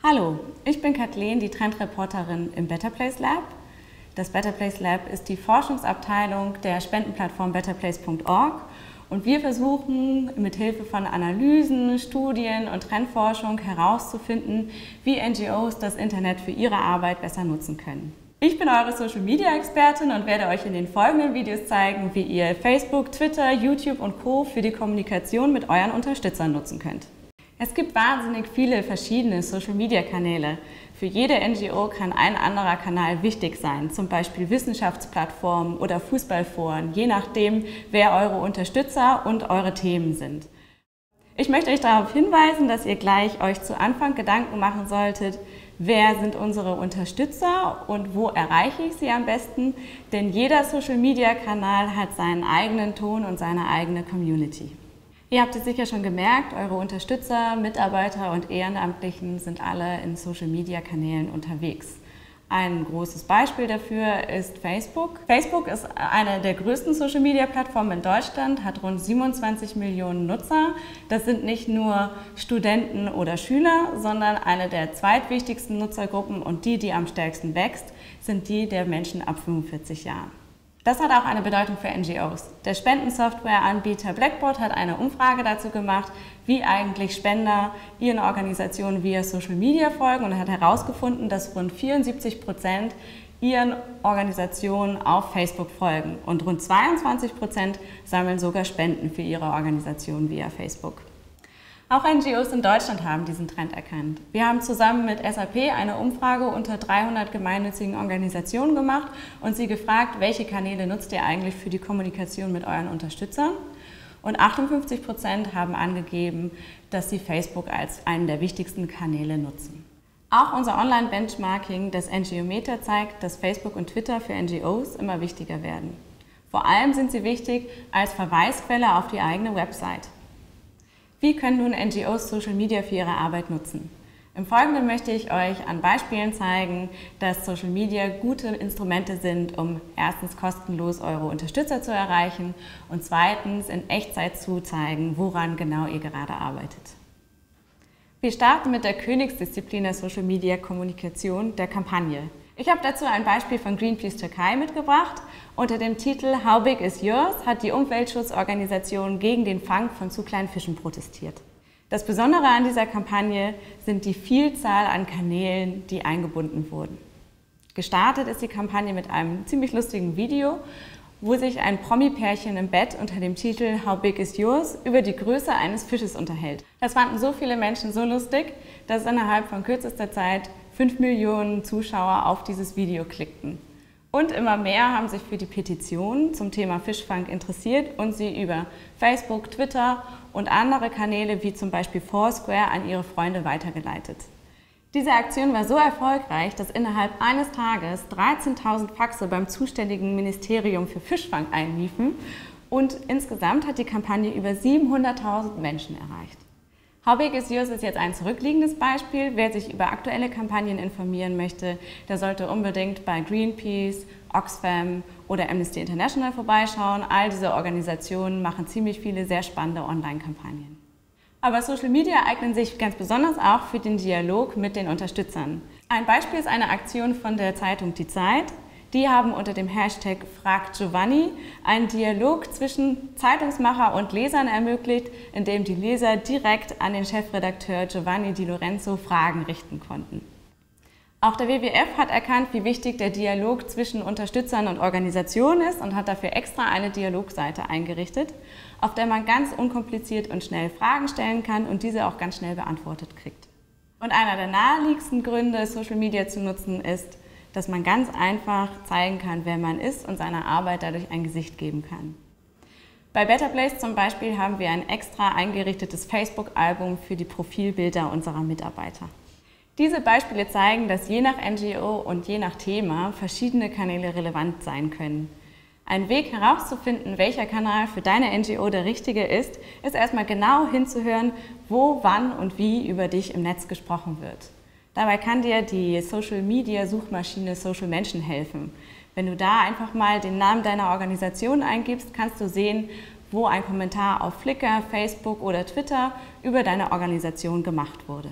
Hallo, ich bin Kathleen, die Trendreporterin im Better Place Lab. Das Better Place Lab ist die Forschungsabteilung der Spendenplattform betterplace.org und wir versuchen mit Hilfe von Analysen, Studien und Trendforschung herauszufinden, wie NGOs das Internet für ihre Arbeit besser nutzen können. Ich bin eure Social Media Expertin und werde euch in den folgenden Videos zeigen, wie ihr Facebook, Twitter, YouTube und Co. für die Kommunikation mit euren Unterstützern nutzen könnt. Es gibt wahnsinnig viele verschiedene Social-Media-Kanäle. Für jede NGO kann ein anderer Kanal wichtig sein, zum Beispiel Wissenschaftsplattformen oder Fußballforen, je nachdem, wer eure Unterstützer und eure Themen sind. Ich möchte euch darauf hinweisen, dass ihr gleich euch zu Anfang Gedanken machen solltet, wer sind unsere Unterstützer und wo erreiche ich sie am besten, denn jeder Social-Media-Kanal hat seinen eigenen Ton und seine eigene Community. Ihr habt es sicher schon gemerkt, eure Unterstützer, Mitarbeiter und Ehrenamtlichen sind alle in Social-Media-Kanälen unterwegs. Ein großes Beispiel dafür ist Facebook. Facebook ist eine der größten Social-Media-Plattformen in Deutschland, hat rund 27 Millionen Nutzer. Das sind nicht nur Studenten oder Schüler, sondern eine der zweitwichtigsten Nutzergruppen und die, die am stärksten wächst, sind die der Menschen ab 45 Jahren. Das hat auch eine Bedeutung für NGOs. Der Spendensoftware-Anbieter Blackboard hat eine Umfrage dazu gemacht, wie eigentlich Spender ihren Organisationen via Social Media folgen und hat herausgefunden, dass rund 74 Prozent ihren Organisationen auf Facebook folgen und rund 22 Prozent sammeln sogar Spenden für ihre Organisation via Facebook. Auch NGOs in Deutschland haben diesen Trend erkannt. Wir haben zusammen mit SAP eine Umfrage unter 300 gemeinnützigen Organisationen gemacht und sie gefragt, welche Kanäle nutzt ihr eigentlich für die Kommunikation mit euren Unterstützern? Und 58 Prozent haben angegeben, dass sie Facebook als einen der wichtigsten Kanäle nutzen. Auch unser Online-Benchmarking, das NGO-Meter, zeigt, dass Facebook und Twitter für NGOs immer wichtiger werden. Vor allem sind sie wichtig als Verweisquelle auf die eigene Website. Wie können nun NGOs Social Media für ihre Arbeit nutzen? Im Folgenden möchte ich euch an Beispielen zeigen, dass Social Media gute Instrumente sind, um erstens kostenlos eure Unterstützer zu erreichen und zweitens in Echtzeit zu zeigen, woran genau ihr gerade arbeitet. Wir starten mit der Königsdisziplin der Social Media Kommunikation, der Kampagne. Ich habe dazu ein Beispiel von Greenpeace Türkei mitgebracht. Unter dem Titel How Big is Yours hat die Umweltschutzorganisation gegen den Fang von zu kleinen Fischen protestiert. Das Besondere an dieser Kampagne sind die Vielzahl an Kanälen, die eingebunden wurden. Gestartet ist die Kampagne mit einem ziemlich lustigen Video, wo sich ein Promi-Pärchen im Bett unter dem Titel How Big is Yours über die Größe eines Fisches unterhält. Das fanden so viele Menschen so lustig, dass innerhalb von kürzester Zeit 5 Millionen Zuschauer auf dieses Video klickten. Und immer mehr haben sich für die Petition zum Thema Fischfang interessiert und sie über Facebook, Twitter und andere Kanäle wie zum Beispiel Foursquare an ihre Freunde weitergeleitet. Diese Aktion war so erfolgreich, dass innerhalb eines Tages 13.000 Faxe beim zuständigen Ministerium für Fischfang einliefen und insgesamt hat die Kampagne über 700.000 Menschen erreicht. Yours ist jetzt ein zurückliegendes Beispiel. Wer sich über aktuelle Kampagnen informieren möchte, der sollte unbedingt bei Greenpeace, Oxfam oder Amnesty International vorbeischauen. All diese Organisationen machen ziemlich viele sehr spannende Online-Kampagnen. Aber Social Media eignen sich ganz besonders auch für den Dialog mit den Unterstützern. Ein Beispiel ist eine Aktion von der Zeitung Die Zeit. Die haben unter dem Hashtag Fragt Giovanni einen Dialog zwischen Zeitungsmacher und Lesern ermöglicht, in dem die Leser direkt an den Chefredakteur Giovanni Di Lorenzo Fragen richten konnten. Auch der WWF hat erkannt, wie wichtig der Dialog zwischen Unterstützern und Organisationen ist und hat dafür extra eine Dialogseite eingerichtet, auf der man ganz unkompliziert und schnell Fragen stellen kann und diese auch ganz schnell beantwortet kriegt. Und einer der naheliegendsten Gründe, Social Media zu nutzen, ist, dass man ganz einfach zeigen kann, wer man ist und seiner Arbeit dadurch ein Gesicht geben kann. Bei Better Place zum Beispiel haben wir ein extra eingerichtetes Facebook-Album für die Profilbilder unserer Mitarbeiter. Diese Beispiele zeigen, dass je nach NGO und je nach Thema verschiedene Kanäle relevant sein können. Ein Weg herauszufinden, welcher Kanal für deine NGO der richtige ist, ist erstmal genau hinzuhören, wo, wann und wie über dich im Netz gesprochen wird. Dabei kann dir die Social Media Suchmaschine Social Menschen helfen. Wenn du da einfach mal den Namen deiner Organisation eingibst, kannst du sehen, wo ein Kommentar auf Flickr, Facebook oder Twitter über deine Organisation gemacht wurde.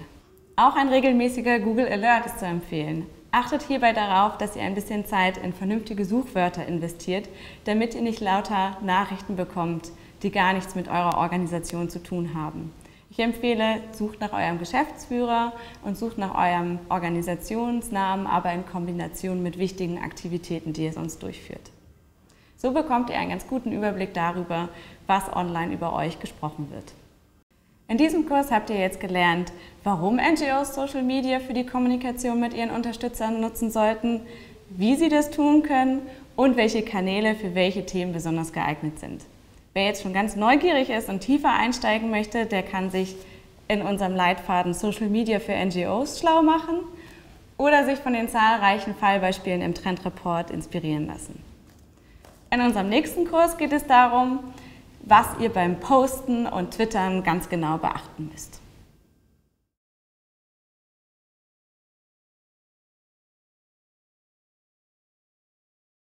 Auch ein regelmäßiger Google Alert ist zu empfehlen. Achtet hierbei darauf, dass ihr ein bisschen Zeit in vernünftige Suchwörter investiert, damit ihr nicht lauter Nachrichten bekommt, die gar nichts mit eurer Organisation zu tun haben. Ich empfehle, sucht nach eurem Geschäftsführer und sucht nach eurem Organisationsnamen, aber in Kombination mit wichtigen Aktivitäten, die ihr sonst durchführt. So bekommt ihr einen ganz guten Überblick darüber, was online über euch gesprochen wird. In diesem Kurs habt ihr jetzt gelernt, warum NGOs Social Media für die Kommunikation mit ihren Unterstützern nutzen sollten, wie sie das tun können und welche Kanäle für welche Themen besonders geeignet sind. Wer jetzt schon ganz neugierig ist und tiefer einsteigen möchte, der kann sich in unserem Leitfaden Social Media für NGOs schlau machen oder sich von den zahlreichen Fallbeispielen im Trendreport inspirieren lassen. In unserem nächsten Kurs geht es darum, was ihr beim Posten und Twittern ganz genau beachten müsst.